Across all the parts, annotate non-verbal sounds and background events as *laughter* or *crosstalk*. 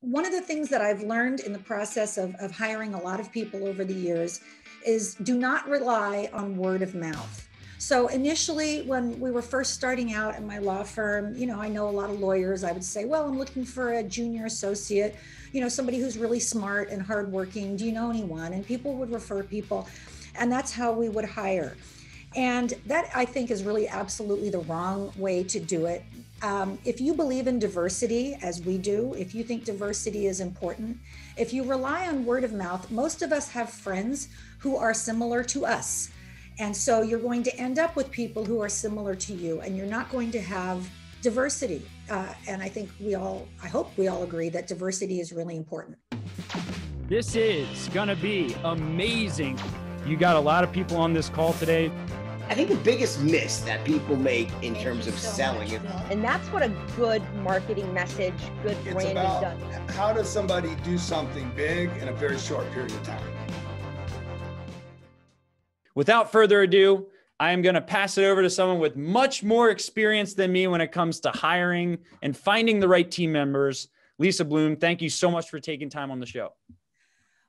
one of the things that I've learned in the process of, of hiring a lot of people over the years is do not rely on word of mouth. So initially, when we were first starting out in my law firm, you know, I know a lot of lawyers. I would say, well, I'm looking for a junior associate, you know, somebody who's really smart and hardworking. Do you know anyone? And people would refer people. And that's how we would hire. And that I think is really absolutely the wrong way to do it. Um, if you believe in diversity, as we do, if you think diversity is important, if you rely on word of mouth, most of us have friends who are similar to us. And so you're going to end up with people who are similar to you, and you're not going to have diversity. Uh, and I think we all, I hope we all agree that diversity is really important. This is going to be amazing. You got a lot of people on this call today. I think the biggest miss that people make in Thank terms of so selling it. And that's what a good marketing message, good it's branding about does. How does somebody do something big in a very short period of time? Without further ado, I am going to pass it over to someone with much more experience than me when it comes to hiring and finding the right team members. Lisa Bloom, thank you so much for taking time on the show.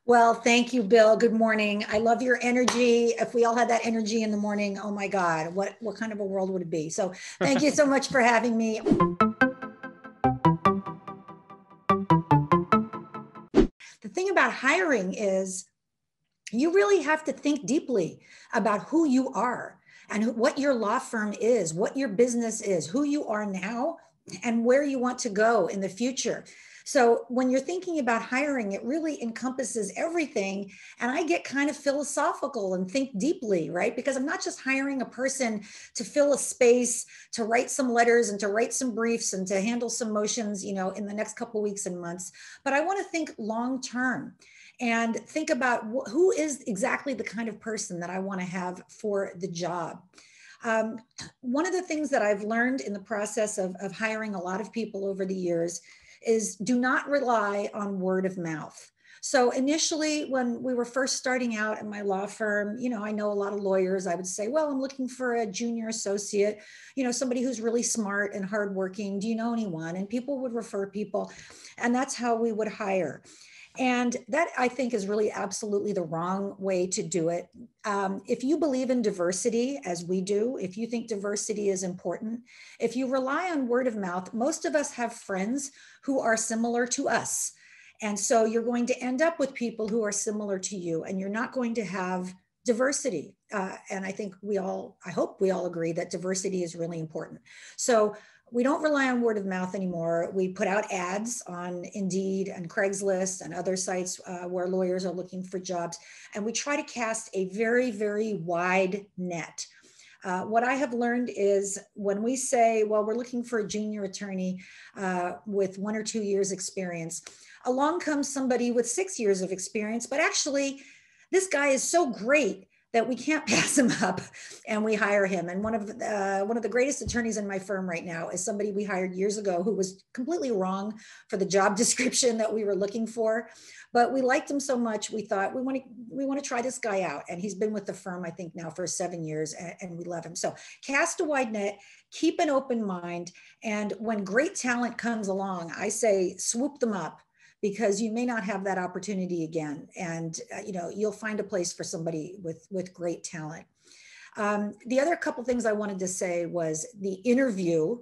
Well, thank you, Bill. Good morning. I love your energy. If we all had that energy in the morning, oh my God, what, what kind of a world would it be? So thank you so much for having me. The thing about hiring is you really have to think deeply about who you are and what your law firm is, what your business is, who you are now, and where you want to go in the future. So when you're thinking about hiring, it really encompasses everything. And I get kind of philosophical and think deeply, right? Because I'm not just hiring a person to fill a space, to write some letters and to write some briefs and to handle some motions, you know, in the next couple weeks and months, but I want to think long term and think about wh- who is exactly the kind of person that I want to have for the job. Um, one of the things that I've learned in the process of, of hiring a lot of people over the years is do not rely on word of mouth. So initially, when we were first starting out in my law firm, you know, I know a lot of lawyers. I would say, well, I'm looking for a junior associate, you know, somebody who's really smart and hardworking. Do you know anyone? And people would refer people. And that's how we would hire. And that I think is really absolutely the wrong way to do it. Um, if you believe in diversity, as we do, if you think diversity is important, if you rely on word of mouth, most of us have friends who are similar to us. And so you're going to end up with people who are similar to you, and you're not going to have diversity. Uh, and I think we all, I hope we all agree that diversity is really important. So we don't rely on word of mouth anymore. We put out ads on Indeed and Craigslist and other sites uh, where lawyers are looking for jobs. And we try to cast a very, very wide net. Uh, what I have learned is when we say, well, we're looking for a junior attorney uh, with one or two years experience, along comes somebody with six years of experience, but actually, this guy is so great that we can't *laughs* pass him up and we hire him. And one of uh, one of the greatest attorneys in my firm right now is somebody we hired years ago who was completely wrong for the job *laughs* description that we were looking for. But we liked him so much we thought we want to we want to try this guy out. And he's been with the firm i think now for seven years and, and we love him. So cast a wide net keep an open mind and when great talent comes along i say swoop them up because you may not have that opportunity again. And uh, you know you'll find a place for somebody with with great talent. Um, the other couple things i wanted to say was the interview.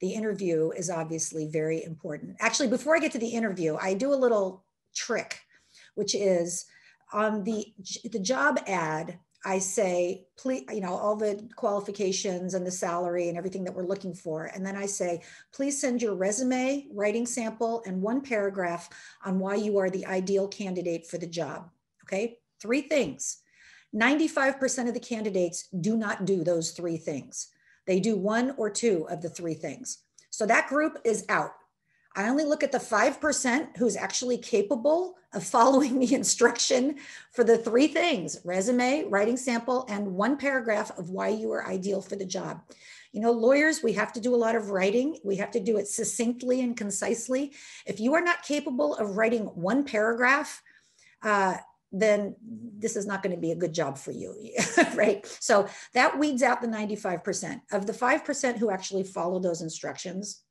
The interview is obviously very important. Actually before i get to the interview i do a little trick which is on the the job ad I say, please, you know, all the qualifications and the salary and everything that we're looking for. And then I say, please send your resume, writing sample, and one paragraph on why you are the ideal candidate for the job. Okay. Three things. 95% of the candidates do not do those three things. They do one or two of the three things. So that group is out. I only look at the 5% who's actually capable of following the instruction for the three things resume, writing sample, and one paragraph of why you are ideal for the job. You know, lawyers, we have to do a lot of writing. We have to do it succinctly and concisely. If you are not capable of writing one paragraph, uh, then this is not going to be a good job for you, *laughs* right? So that weeds out the 95%. Of the 5% who actually follow those instructions,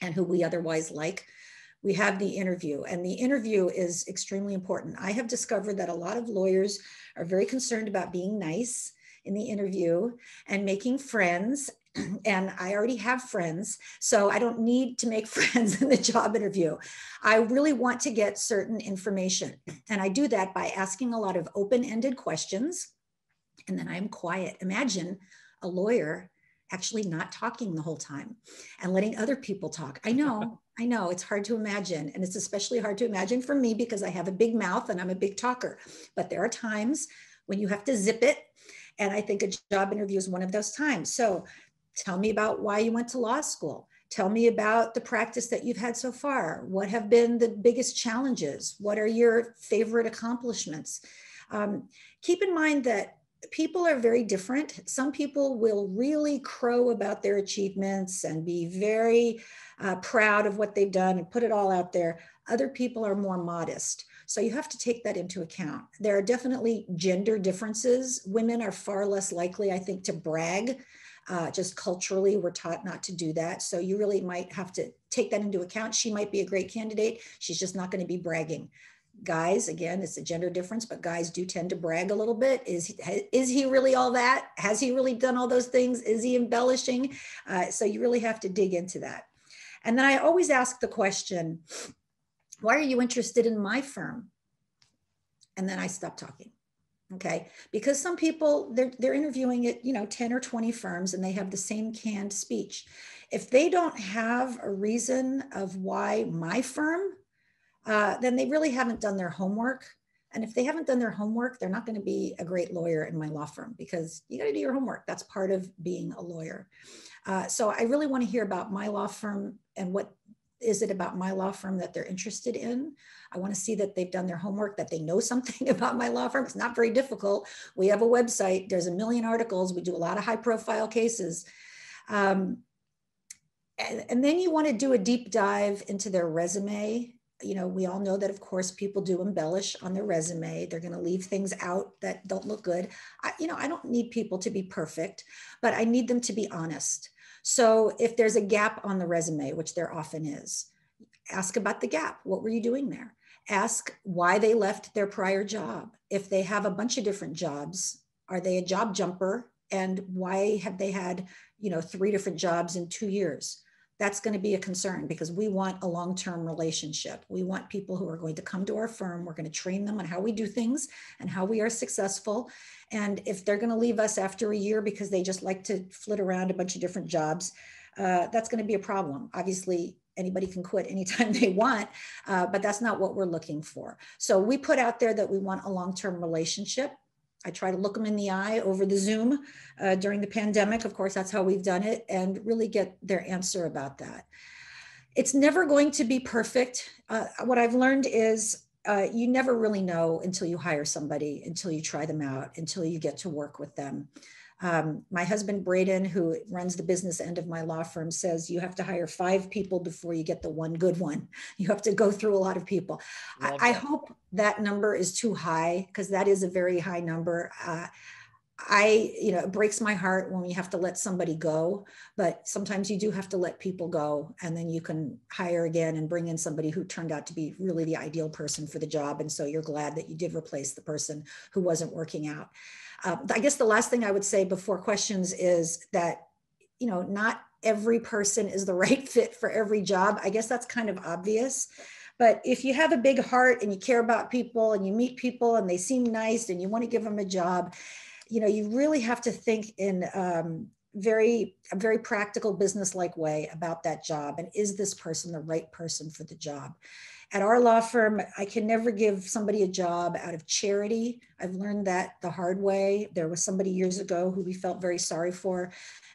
and who we otherwise like, we have the interview, and the interview is extremely important. I have discovered that a lot of lawyers are very concerned about being nice in the interview and making friends. *clears throat* And I already have friends, so I don't need to make *laughs* friends in the job interview. I really want to get certain information. And I do that by asking a lot of open ended questions. And then I'm quiet. Imagine a lawyer actually not talking the whole time and letting other people talk. I know, *laughs* I know it's hard to imagine. And it's especially hard to imagine for me because I have a big mouth and I'm a big talker. But there are times when you have to zip it. And I think a job interview is one of those times. So tell me about why you went to law school. Tell me about the practice that you've had so far. What have been the biggest challenges? What are your favorite accomplishments? Um, keep in mind that people are very different. Some people will really crow about their achievements and be very uh, proud of what they've done and put it all out there. Other people are more modest. So you have to take that into account. There are definitely gender differences. Women are far less likely, I think, to brag. Uh, just culturally, we're taught not to do that. So you really might have to take that into account. She might be a great candidate. She's just not going to be bragging guys again it's a gender difference but guys do tend to brag a little bit. Is he, is he really all that? Has he really done all those things? Is he embellishing? Uh, so you really have to dig into that. And then i always ask the question why are you interested in my firm? And then i stop talking okay? Because some people they're, they're interviewing at you know 10 or 20 firms and they have the same canned speech. If they don't have a reason of why my firm uh, then they really haven't done their homework. And if they haven't done their homework, they're not going to be a great lawyer in my law firm because you got to do your homework. That's part of being a lawyer. Uh, so I really want to hear about my law firm and what is it about my law firm that they're interested in. I want to see that they've done their homework, that they know *laughs* something about my law firm. It's not very difficult. We have a website, there's a million articles, we do a lot of high profile cases. Um, and, and then you want to do a deep dive into their resume you know, we all know that, of course, people do embellish on their resume. They're going to leave things out that don't look good. I, you know, I don't need people to be perfect, but I need them to be honest. So if there's a gap on the resume, which there often is, ask about the gap. What were you doing there? Ask why they left their prior job. If they have a bunch of different jobs, are they a job jumper? And why have they had, you know, three different jobs in two years? That's going to be a concern because we want a long term relationship. We want people who are going to come to our firm. We're going to train them on how we do things and how we are successful. And if they're going to leave us after a year because they just like to flit around a bunch of different jobs, uh, that's going to be a problem. Obviously, anybody can quit anytime *laughs* they want, uh, but that's not what we're looking for. So we put out there that we want a long term relationship. I try to look them in the eye over the Zoom uh, during the pandemic. Of course, that's how we've done it, and really get their answer about that. It's never going to be perfect. Uh, what I've learned is uh, you never really know until you hire somebody, until you try them out, until you get to work with them. Um, my husband, Braden, who runs the business end of my law firm, says you have to hire five people before you get the one good one. *laughs* You have to go through a lot of people. I, I, hope that number is too high because that is a very high number. Uh, I, you know, it breaks my heart when we have to let somebody go, but sometimes you do have to let people go and then you can hire again and bring in somebody who turned out to be really the ideal person for the job. And so you're glad that you did replace the person who wasn't working out. Uh, I guess the last thing I would say before questions is that, you know, not every person is the *laughs* right fit for every job. I guess that's kind of obvious. But if you have a big heart and you care about people and you meet people and they seem nice and you want to give them a job, you know, you really have to think in um, very a very practical business like way about that job and is this person the right person for the job at our law firm, I can never give somebody a job out of charity. I've learned that the hard way. There was somebody years ago who we felt very sorry for.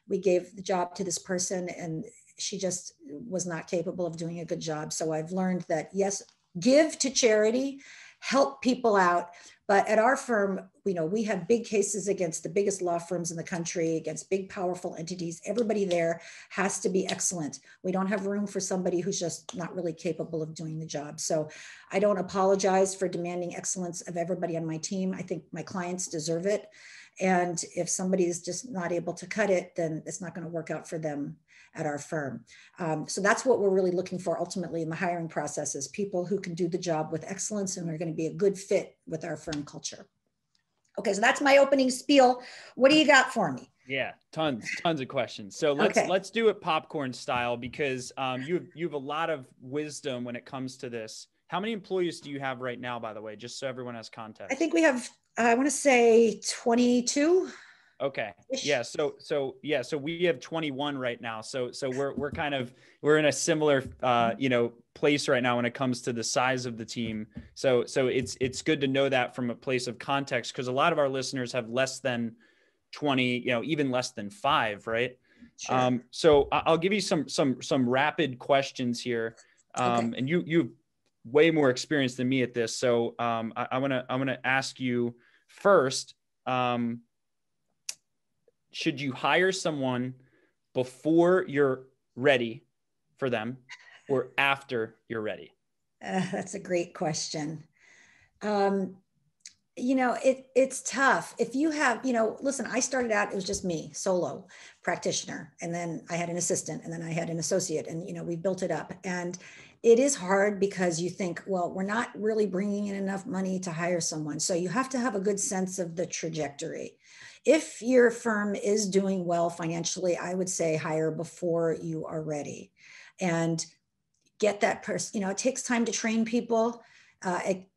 We gave the job to this person and she just was not capable of doing a good job. So I've learned that yes, give to charity, help people out, but at our firm, you know, we have big cases against the biggest law firms in the country, against big, powerful entities. Everybody there has to be excellent. We don't have room for somebody who's just not really capable of doing the job. So I don't apologize for demanding excellence of everybody on my team. I think my clients deserve it. And if somebody is just not able to cut it, then it's not going to work out for them. At our firm. Um, so that's what we're really looking for ultimately in the hiring process is people who can do the job with excellence and are going to be a good fit with our firm culture. Okay, so that's my opening spiel. What do you got for me? Yeah, tons, tons of questions. So let's Okay. let's do it popcorn style because um, you have, you have a lot of wisdom when it comes to this. How many employees do you have right now, by the way, just so everyone has context? I think we have, I want to say 22. Okay. Yeah. So so yeah. So we have 21 right now. So so we're we're kind of we're in a similar uh you know place right now when it comes to the size of the team. So so it's it's good to know that from a place of context because a lot of our listeners have less than 20, you know, even less than five, right? Sure. Um, so I'll give you some some some rapid questions here, um, and you you have way more experience than me at this. So um, I, I want to I want to ask you first. Um, should you hire someone before you're ready for them, or after you're ready? Uh, that's a great question. Um, you know, it it's tough. If you have, you know, listen, I started out, it was just me, solo practitioner. And then I had an assistant and then I had an associate and, you know, we built it up. And it is hard because you think, well, we're not really bringing in enough money to hire someone. So you have to have a good sense of the trajectory. If your firm is doing well financially, I would say hire before you are ready. And get that person, you know, it takes time to train people, uh, it,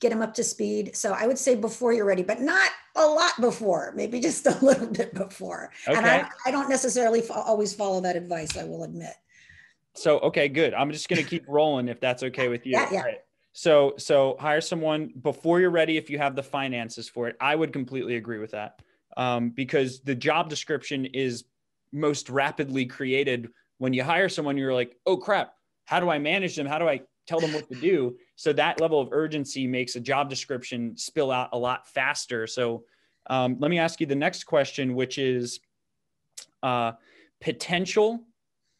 get them up to speed. So I would say before you're ready, but not a lot before, maybe *laughs* just a little bit before. And Okay. I, I don't necessarily always follow that advice, I will admit. So okay, good. I'm just gonna keep rolling if that's okay with you. Yeah, yeah. Right. So so hire someone before you're ready if you have the finances for it. I would completely agree with that. Um, because the job description is most rapidly created when you hire someone, you're like, oh crap, how do I manage them? How do I tell them what to do? So that level of urgency makes a job description spill out a lot faster. So um, let me ask you the next question, which is uh, potential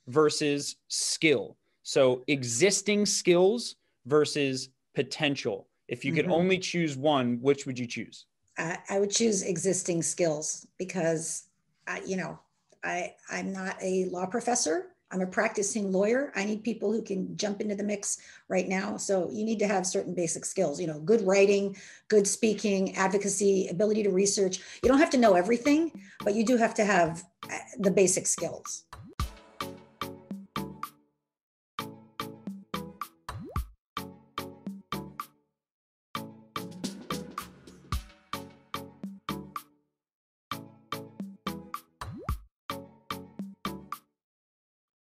versus skill. So existing skills versus potential. If you could Mhm. only choose one, which would you choose? I, I would choose existing skills because, I, you know, I, I'm not a law professor. I'm a practicing lawyer. I need people who can jump into the mix right now. So you need to have certain basic skills, you know, good writing, good speaking, advocacy, ability to research. You don't have to know everything, but you do have to have uh, the basic skills.